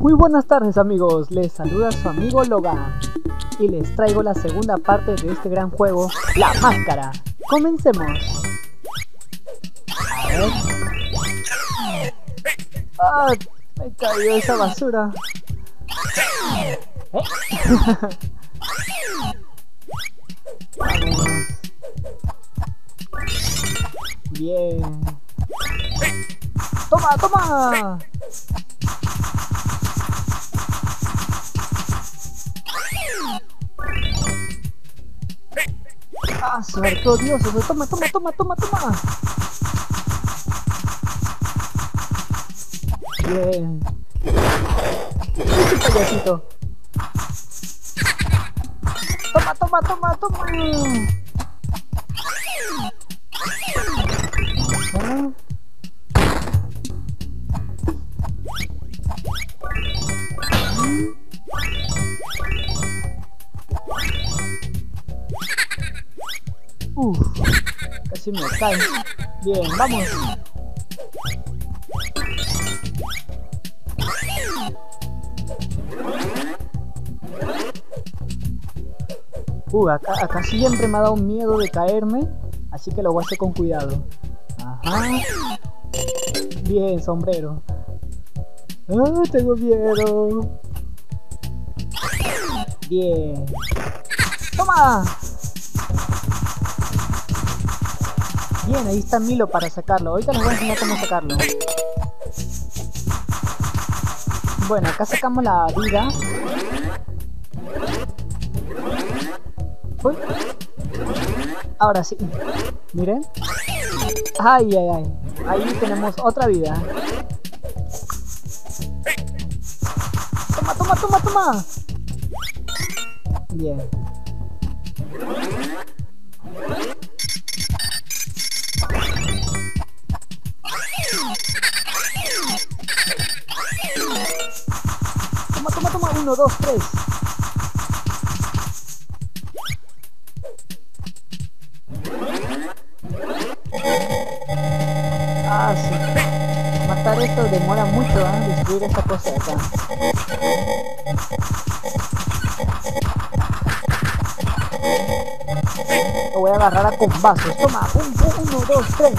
Muy buenas tardes amigos, les saluda su amigo Logan y les traigo la segunda parte de este gran juego, La Máscara. Comencemos. A ver. ¡Ah! Me cayó esa basura. Vamos. Bien. ¡Toma, toma! ¡Ah, suerte Dios! ¡Toma, toma, toma, toma, toma! Bien. ¡Ese payasito! ¡Toma, toma, toma, toma! ¿Ah? Cae. Bien, vamos. Uh, acá, acá siempre me ha dado miedo de caerme, así que lo voy a hacer con cuidado. Ajá. Bien, sombrero. Ah, tengo miedo. Bien. ¡Toma! Bien, ahí está Milo para sacarlo. Ahorita les voy a enseñar cómo sacarlo. Bueno, acá sacamos la vida. Uy. Ahora sí. Miren. Ay, ay, ay. Ahí tenemos otra vida. Toma, toma, toma, toma. Bien. Uno, dos, tres. Ah, sí. Matar esto demora mucho, ¿eh? Destruir esta cosa acá. Lo voy a agarrar a combazos. Toma, un, uno, dos, tres.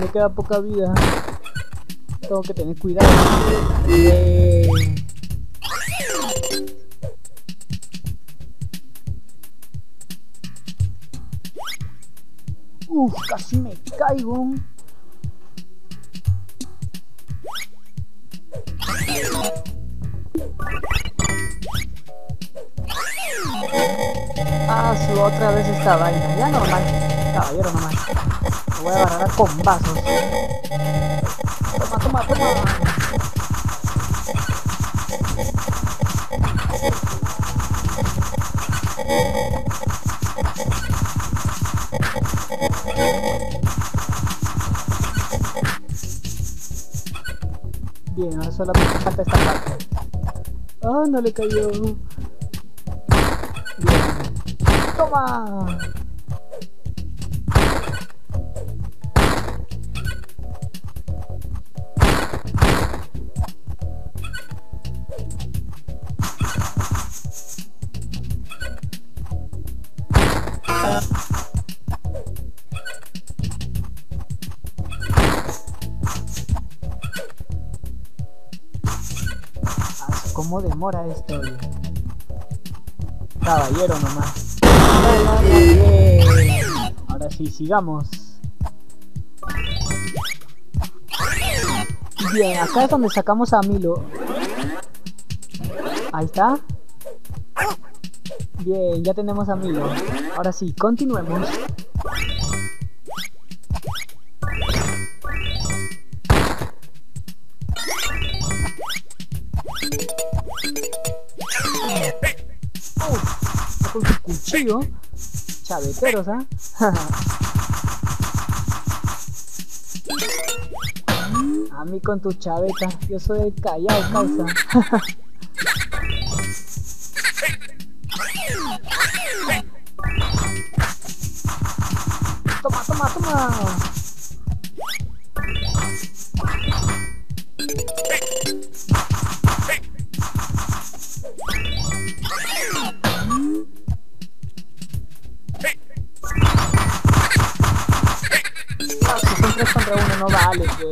Me queda poca vida. Tengo que tener cuidado. Bien. Uf, casi me caigo. Ah, su otra vez esta vaina. Ya normal. Caballero nomás. Voy a agarrar a combazos. Toma, toma, toma. Bien, ahora solamente falta esta parte. Ah, no le cayó. Bien. ¡Toma! ¿Cómo demora esto? Caballero nomás. Ahora sí, sigamos. Bien, acá es donde sacamos a Milo. Ahí está. Bien, ya tenemos a Milo. Ahora sí, continuemos. Cuchillo. Chaveteros, ¿ah? A mí con tu chaveta, yo soy el callao, causa. Toma, toma, toma. Ah, si son tres contra uno no vale, que...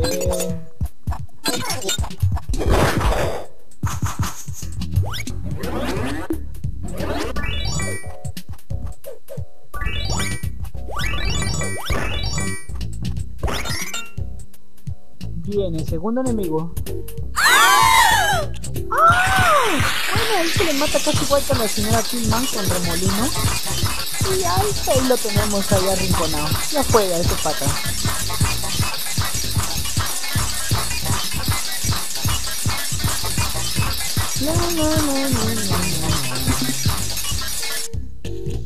Viene, segundo enemigo. Bueno, ahí se le mata casi igual que a la señora Killman con remolino. Y ahí lo tenemos ahí arrinconado. Ya juega ese pata.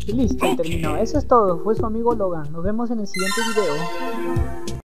Y listo, terminó. Eso es todo. Fue su amigo Logan. Nos vemos en el siguiente video.